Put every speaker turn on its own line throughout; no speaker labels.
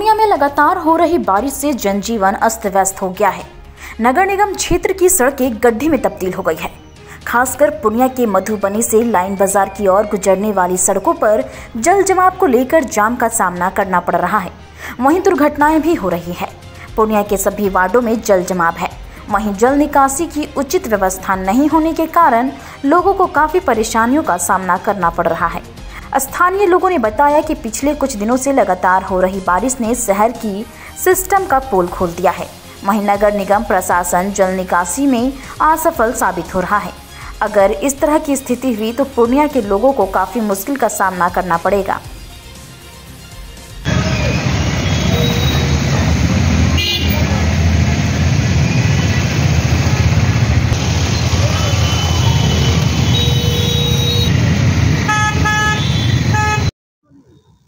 पूर्णिया में लगातार हो रही बारिश से जनजीवन अस्त व्यस्त हो गया है। नगर निगम क्षेत्र की सड़कें गड्ढे में तब्दील हो गई है। खासकर पूर्णिया के मधुबनी से लाइन बाज़ार की ओर गुजरने वाली सड़कों पर जल जमाव को लेकर जाम का सामना करना पड़ रहा है। वहीं दुर्घटनाएँ भी हो रही है। पूर्णिया के सभी वार्डों में जल जमाव है। वहीं जल निकासी की उचित व्यवस्था नहीं होने के कारण लोगों को काफ़ी परेशानियों का सामना करना पड़ रहा है। स्थानीय लोगों ने बताया कि पिछले कुछ दिनों से लगातार हो रही बारिश ने शहर की सिस्टम का पोल खोल दिया है। वहीं नगर निगम प्रशासन जल निकासी में असफल साबित हो रहा है। अगर इस तरह की स्थिति हुई तो पूर्णिया के लोगों को काफ़ी मुश्किल का सामना करना पड़ेगा।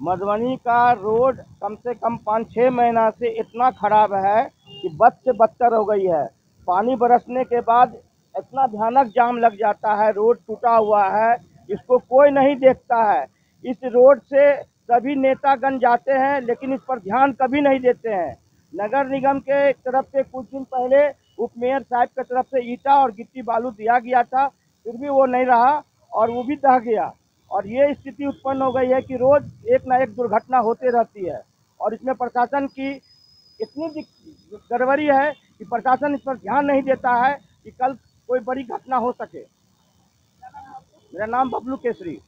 मधुबनी का रोड कम से कम पाँच छः महीना से इतना खराब है कि बद से बदतर हो गई है। पानी बरसने के बाद इतना भयानक जाम लग जाता है, रोड टूटा हुआ है, इसको कोई नहीं देखता है। इस रोड से सभी नेतागण जाते हैं, लेकिन इस पर ध्यान कभी नहीं देते हैं। नगर निगम के तरफ़ से कुछ दिन पहले उप मेयर साहब की तरफ़ से ईटा और गिट्टी बालू दिया गया था, फिर भी वो नहीं रहा और वो भी दह गया। और ये स्थिति उत्पन्न हो गई है कि रोज एक ना एक दुर्घटना होते रहती है। और इसमें प्रशासन की इतनी गड़बड़ी है कि प्रशासन इस पर ध्यान नहीं देता है कि कल कोई बड़ी घटना हो सके। मेरा नाम बबलू केसरी।